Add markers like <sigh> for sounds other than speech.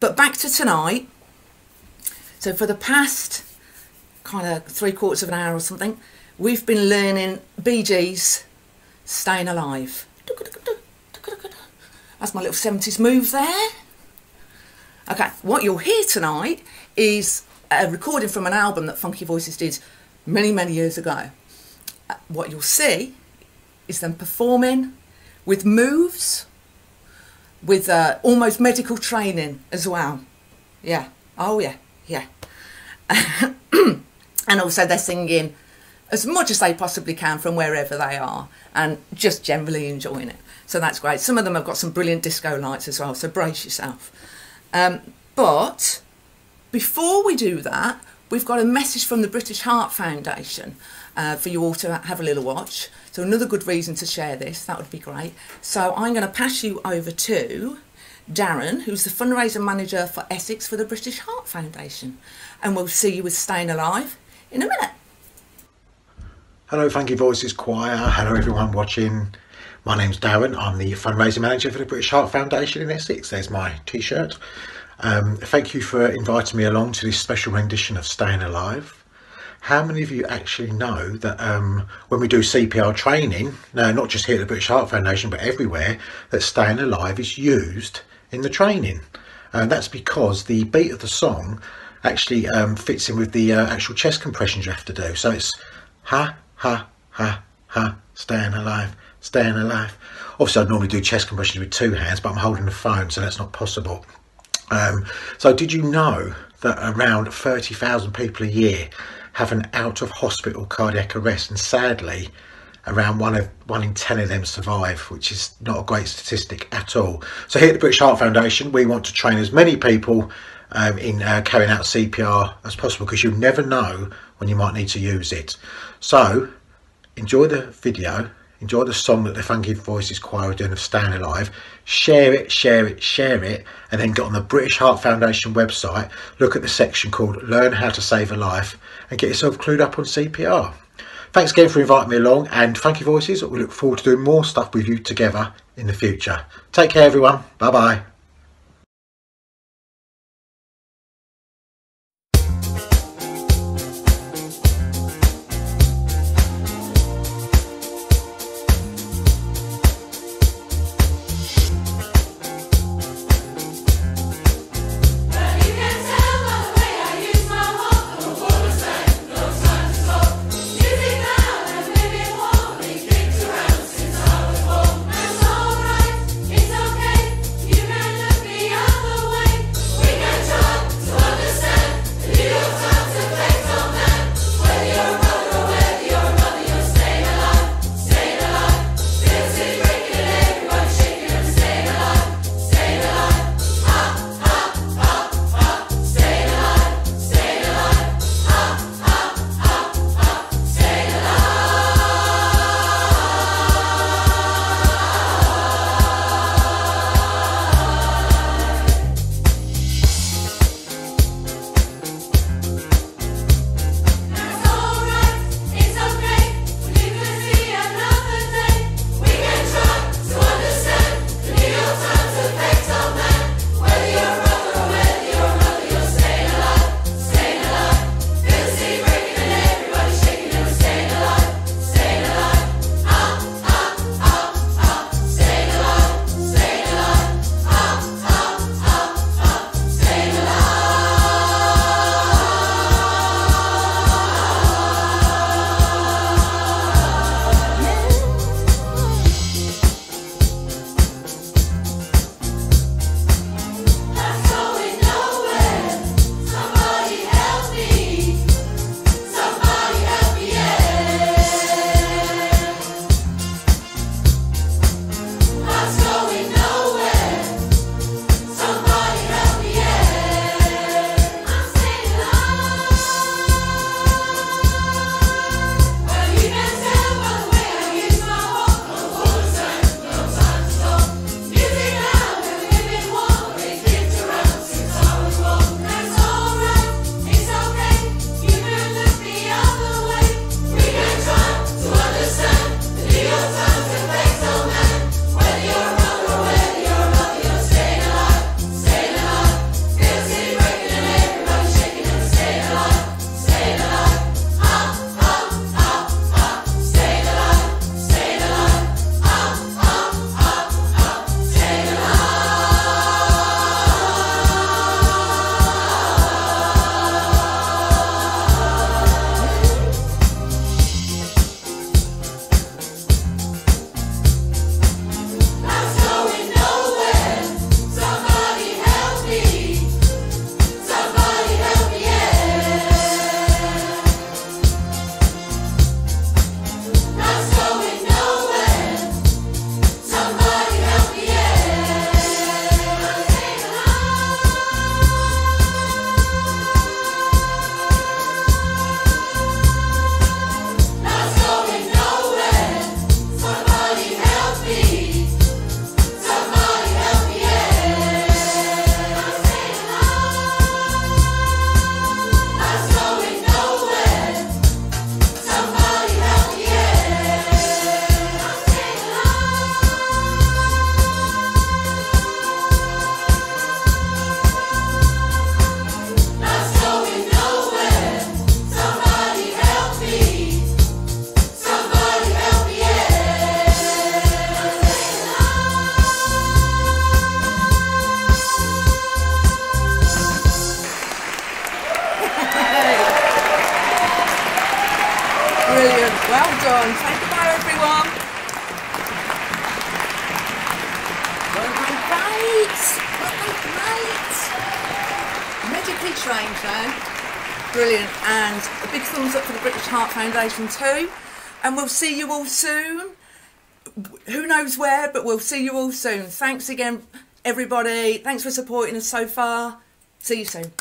But back to tonight. So for the past kind of three quarters of an hour or something, we've been learning Gees Staying Alive. That's my little 70s move there. Okay, what you'll hear tonight is a recording from an album that Funky Voices did many, many years ago. Uh, What you'll see is them performing with moves, with uh, almost medical training as well. Yeah, oh yeah, yeah. <coughs> and also they're singing as much as they possibly can from wherever they are and just generally enjoying it. So that's great. Some of them have got some brilliant disco lights as well, so brace yourself. Um, but before we do that, we've got a message from the British Heart Foundation uh, for you all to have a little watch. So another good reason to share this, that would be great. So I'm going to pass you over to Darren, who's the fundraiser manager for Essex for the British Heart Foundation. And we'll see you with Staying Alive in a minute. Hello, Funky Voices Choir. Hello, everyone watching. My name's Darren. I'm the fundraising manager for the British Heart Foundation in Essex. There's my t-shirt. Um, thank you for inviting me along to this special rendition of Staying Alive. How many of you actually know that um, when we do CPR training, no, not just here at the British Heart Foundation, but everywhere, that Staying Alive is used in the training? And that's because the beat of the song actually um, fits in with the uh, actual chest compressions you have to do. So it's ha, ha, ha, ha, staying alive, staying alive. Obviously, I'd normally do chest compressions with two hands, but I'm holding the phone, so that's not possible. Um, so, did you know that around 30,000 people a year have an out of hospital cardiac arrest, and sadly, around one of one in ten of them survive, which is not a great statistic at all. So, here at the British Heart Foundation, we want to train as many people um, in uh, carrying out CPR as possible because you never know when you might need to use it. So, enjoy the video, enjoy the song that the Funky Voices Choir are doing of Staying Alive, share it, share it, share it, and then get on the British Heart Foundation website, look at the section called Learn How to Save a Life, and get yourself clued up on CPR. Thanks again for inviting me along, and Funky Voices, we look forward to doing more stuff with you together in the future. Take care, everyone. Bye bye. Trained now. Brilliant. And a big thumbs up for the British Heart Foundation too. And we'll see you all soon. Who knows where, but we'll see you all soon. Thanks again, everybody. Thanks for supporting us so far. See you soon.